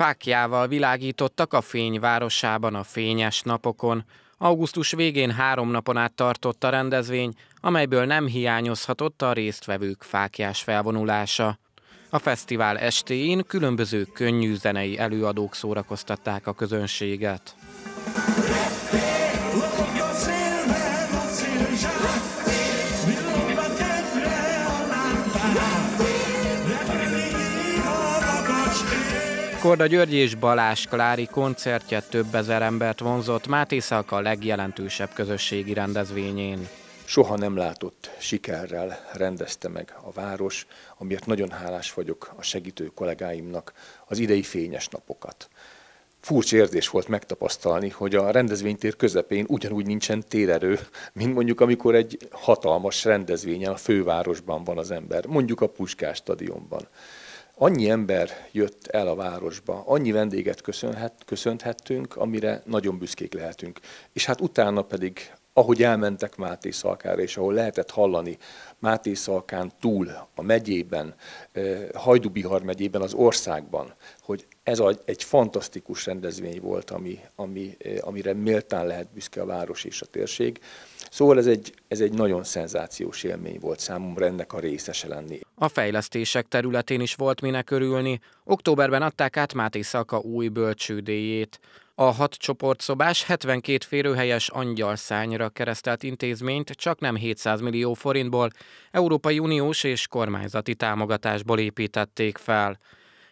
Fákjával világítottak a fényvárosában a fényes napokon. Augusztus végén három napon át tartott a rendezvény, amelyből nem hiányozhatott a résztvevők fákjás felvonulása. A fesztivál estéjén különböző könnyű zenei előadók szórakoztatták a közönséget. Korda György és Balázs Klári koncertje több ezer embert vonzott Máté a legjelentősebb közösségi rendezvényén. Soha nem látott sikerrel rendezte meg a város, amiért nagyon hálás vagyok a segítő kollégáimnak az idei fényes napokat. Furcsa érzés volt megtapasztalni, hogy a rendezvénytér közepén ugyanúgy nincsen térerő, mint mondjuk amikor egy hatalmas rendezvényen a fővárosban van az ember, mondjuk a Puskás stadionban annyi ember jött el a városba, annyi vendéget köszönhet, köszönhettünk, amire nagyon büszkék lehetünk. És hát utána pedig, ahogy elmentek Máté Szalkára, és ahol lehetett hallani Máté Szalkán túl, a megyében, Hajdubihar megyében, az országban, hogy ez egy fantasztikus rendezvény volt, ami, ami, amire méltán lehet büszke a város és a térség. Szóval ez egy, ez egy nagyon szenzációs élmény volt számomra ennek a részese lenni. A fejlesztések területén is volt minek örülni. Októberben adták át Máté Szalka új bölcsődéjét. A hat csoportszobás 72 férőhelyes angyalszányra keresztelt intézményt csak nem 700 millió forintból, Európai Uniós és kormányzati támogatásból építették fel.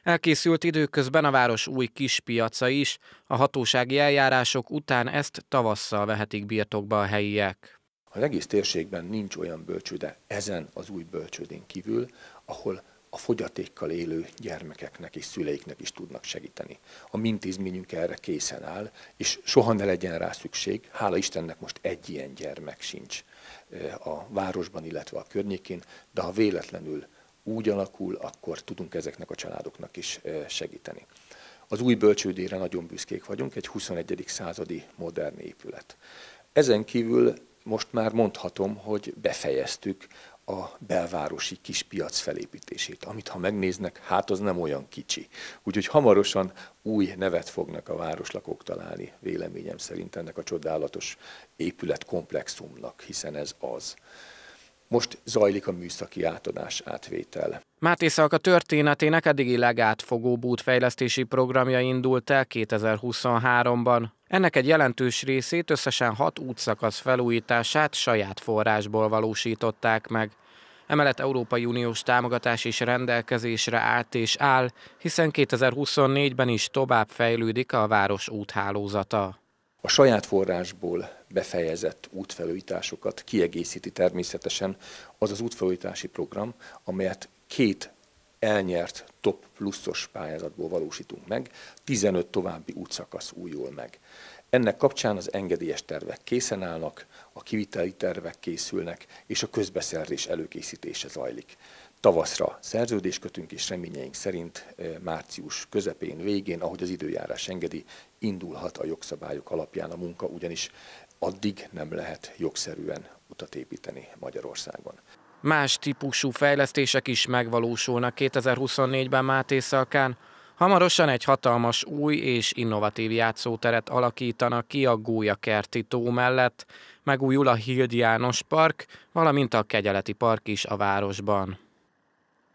Elkészült időközben a város új kispiaca is, a hatósági eljárások után ezt tavasszal vehetik birtokba a helyiek. Az egész térségben nincs olyan bölcsőde ezen az új bölcsődén kívül, ahol a fogyatékkal élő gyermekeknek és szüleiknek is tudnak segíteni. A mintézményünk erre készen áll, és soha ne legyen rá szükség. Hála Istennek most egy ilyen gyermek sincs eh, a városban, illetve a környékén, de ha véletlenül úgy alakul, akkor tudunk ezeknek a családoknak is segíteni. Az új bölcsődére nagyon büszkék vagyunk, egy 21. századi modern épület. Ezen kívül most már mondhatom, hogy befejeztük a belvárosi kis piac felépítését, amit ha megnéznek, hát az nem olyan kicsi. Úgyhogy hamarosan új nevet fognak a városlakók találni, véleményem szerint ennek a csodálatos épületkomplexumnak, hiszen ez az. Most zajlik a műszaki átadás átvétel. Máté Szalka történetének eddigi legátfogóbb útfejlesztési programja indult el 2023-ban. Ennek egy jelentős részét összesen hat útszakasz felújítását saját forrásból valósították meg. Emellett Európai Uniós támogatás is rendelkezésre állt és áll, hiszen 2024-ben is tovább fejlődik a város úthálózata. A saját forrásból befejezett útfelújításokat kiegészíti természetesen az az útfelújítási program, amelyet két elnyert top pluszos pályázatból valósítunk meg, 15 további útszakasz újul meg. Ennek kapcsán az engedélyes tervek készen állnak, a kiviteli tervek készülnek, és a közbeszerzés előkészítése zajlik. Tavaszra szerződést kötünk, és reményeink szerint március közepén, végén, ahogy az időjárás engedi, indulhat a jogszabályok alapján a munka, ugyanis addig nem lehet jogszerűen utat építeni Magyarországon. Más típusú fejlesztések is megvalósulnak 2024-ben Máté Szalkán. Hamarosan egy hatalmas új és innovatív játszóteret alakítanak ki a Gólyakerti tó mellett, megújul a Hild János Park, valamint a Kegyeleti Park is a városban.